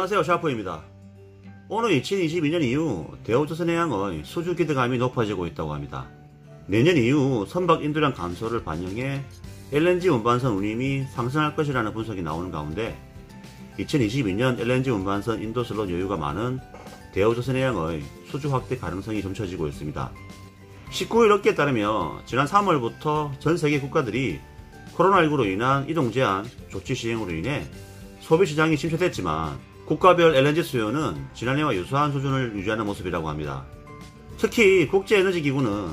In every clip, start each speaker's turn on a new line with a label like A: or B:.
A: 안녕하세요 샤프입니다. 오늘 2022년 이후 대우조선해양의 수주 기대감이 높아지고 있다고 합니다. 내년 이후 선박 인도량 감소를 반영해 LNG 운반선 운임이 상승할 것이라는 분석이 나오는 가운데 2022년 LNG 운반선 인도슬롯 여유가 많은 대우조선해양의 수주 확대 가능성이 점쳐지고 있습니다. 19일 업계에 따르면 지난 3월부터 전 세계 국가들이 코로나19로 인한 이동 제한 조치 시행으로 인해 소비 시장이 침체됐지만 국가별 LNG 수요는 지난해와 유사한 수준을 유지하는 모습이라고 합니다. 특히 국제에너지기구는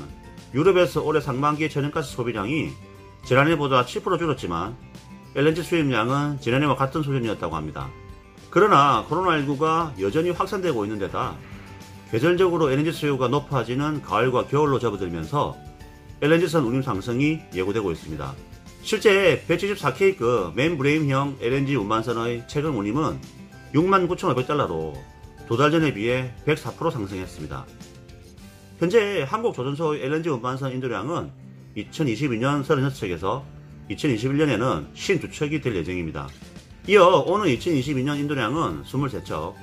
A: 유럽에서 올해 상반기 천연가스 소비량이 지난해보다 7% 줄었지만 LNG 수입량은 지난해와 같은 수준이었다고 합니다. 그러나 코로나19가 여전히 확산되고 있는 데다 계절적으로 LNG 수요가 높아지는 가을과 겨울로 접어들면서 LNG선 운임 상승이 예고되고 있습니다. 실제 174K급 맨브레임형 LNG 운반선의 최근 운임은 69,500달러로 두 달 전에 비해 104% 상승했습니다. 현재 한국 조선소의 LNG 운반선 인도량은 2022년 36척에서 2021년에는 52척이 될 예정입니다. 이어 오는 2022년 인도량은 23척,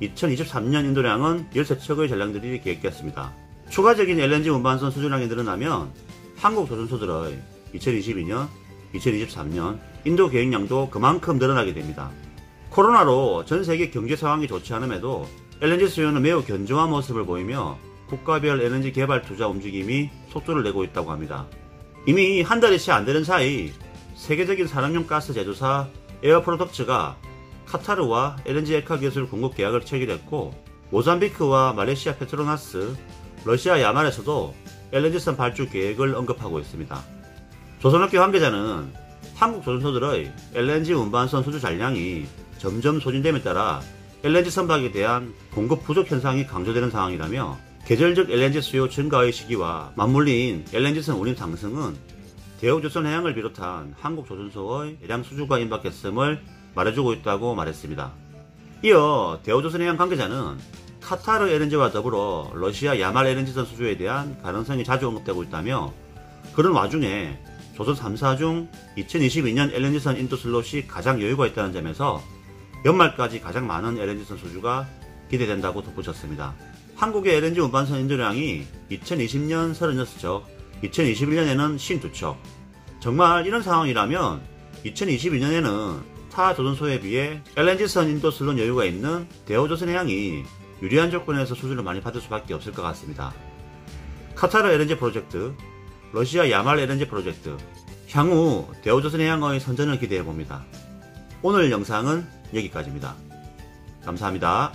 A: 2023년 인도량은 13척의 전량들이 계획됐습니다. 추가적인 LNG 운반선 수주량이 늘어나면 한국 조선소들의 2022년, 2023년 인도 계획량도 그만큼 늘어나게 됩니다. 코로나로 전 세계 경제 상황이 좋지 않음에도 LNG 수요는 매우 견조한 모습을 보이며 국가별 LNG 개발 투자 움직임이 속도를 내고 있다고 합니다. 이미 한 달이 채 안 되는 사이 세계적인 산업용 가스 제조사 에어프로덕츠가 카타르와 LNG 액화 기술 공급 계약을 체결했고 모잠비크와 말레이시아 페트로나스, 러시아 야만에서도 LNG선 발주 계획을 언급하고 있습니다. 조선업계 관계자는 한국 조선소들의 LNG 운반선 수주 잔량이 점점 소진됨에 따라 LNG 선박에 대한 공급 부족 현상이 강조되는 상황이라며 계절적 LNG 수요 증가의 시기와 맞물린 LNG선 운임 상승은 대우조선해양을 비롯한 한국조선소의 대량 수주가 임박했음을 말해주고 있다고 말했습니다. 이어 대우조선해양 관계자는 카타르 LNG와 더불어 러시아 야말 LNG선 수주에 대한 가능성이 자주 언급되고 있다며 그런 와중에 조선 3사 중 2022년 LNG선 인도 슬롯이 가장 여유가 있다는 점에서 연말까지 가장 많은 LNG선 수주가 기대된다고 덧붙였습니다. 한국의 LNG 운반선 인도량이 2020년 36척, 2021년에는 52척. 정말 이런 상황이라면 2022년에는 타 조선소에 비해 LNG선 인도 슬롯 여유가 있는 대우조선해양이 유리한 조건에서 수주를 많이 받을 수밖에 없을 것 같습니다. 카타르 LNG 프로젝트, 러시아 야말 LNG 프로젝트, 향후 대우조선해양의 선전을 기대해 봅니다. 오늘 영상은 여기까지입니다. 감사합니다.